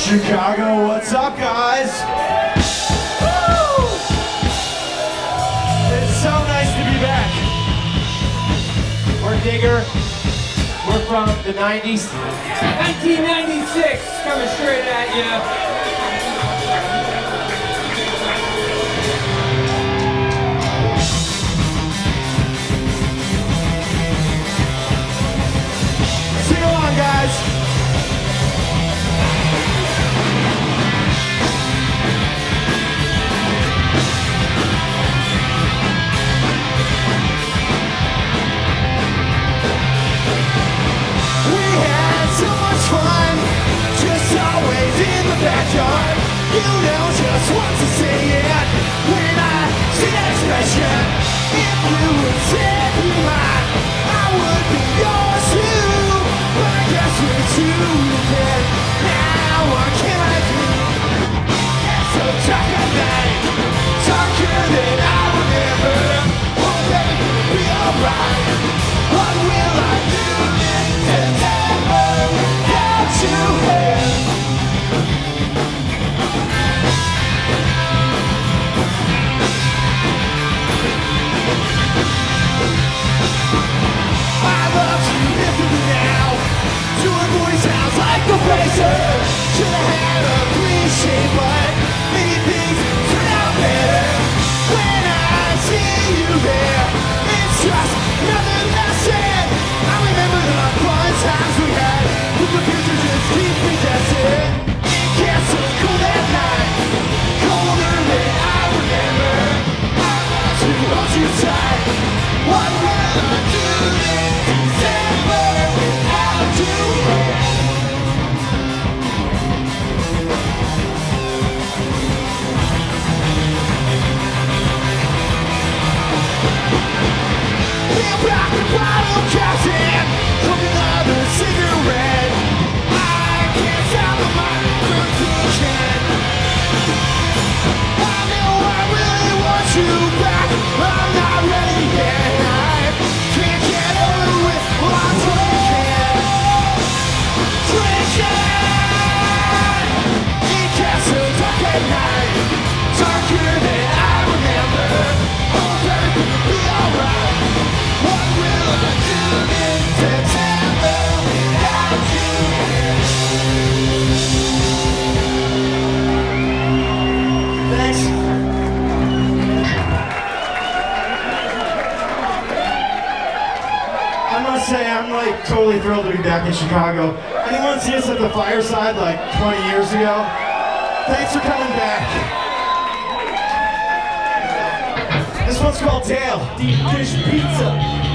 Chicago, what's up, guys? It's so nice to be back. We're Digger. We're from the 90s. 1996, coming straight at you. in the backyard. You know just what to say it. When I see that expression If you would say you in Chicago. Anyone see us at the fireside like 20 years ago? Thanks for coming back. This one's called Dale Deep Dish Pizza.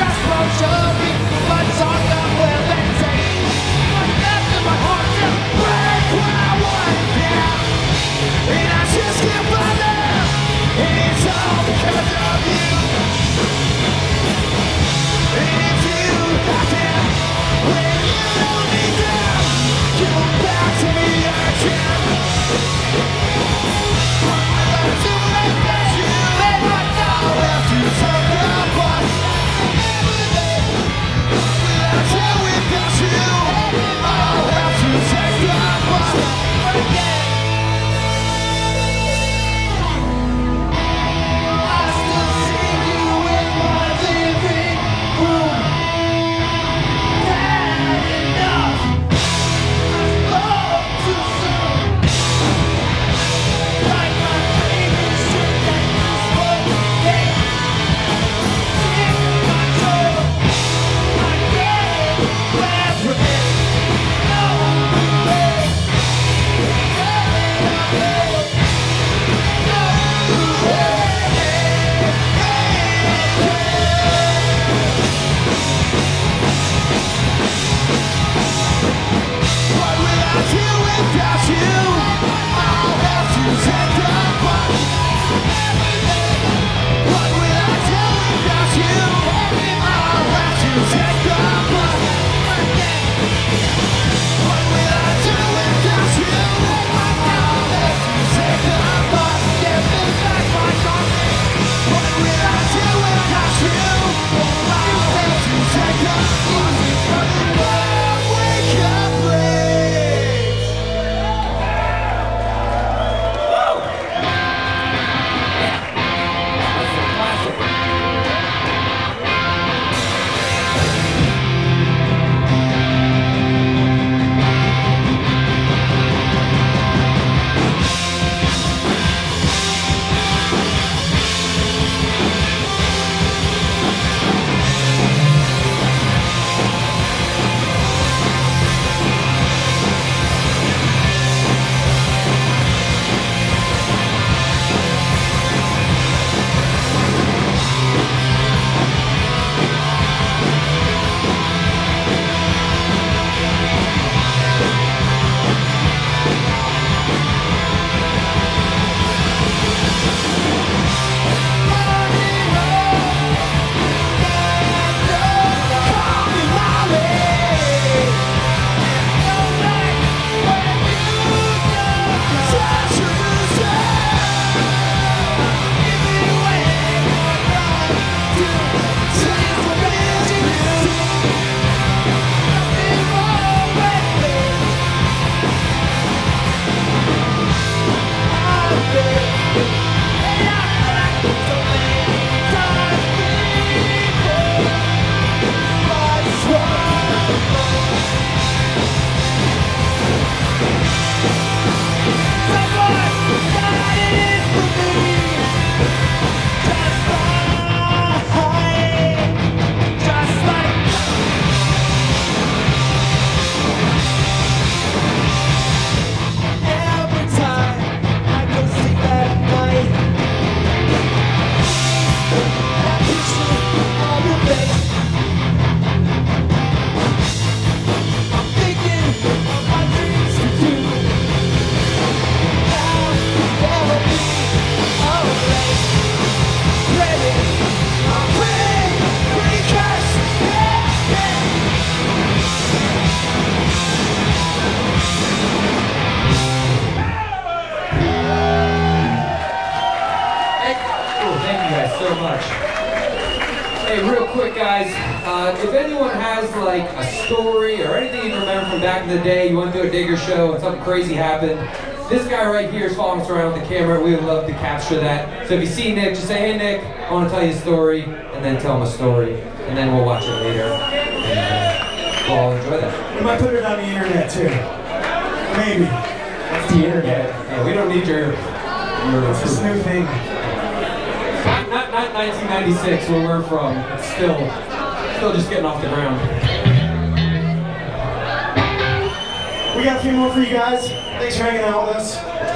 just won't show me what's on remember from back in the day, you went to a digger show and something crazy happened, this guy right here is following us around with the camera. We would love to capture that. So if you see Nick, just say, hey Nick, I want to tell you a story, and then tell him a story, and then we'll watch it later. And uh, we'll all enjoy that. We might put it on the internet too. Maybe. That's the internet. Yeah, we don't need your your It's this new thing. Not, not, not 1996 where we're from. It's still, still just getting off the ground. We got a few more for you guys. Thanks for hanging out with us.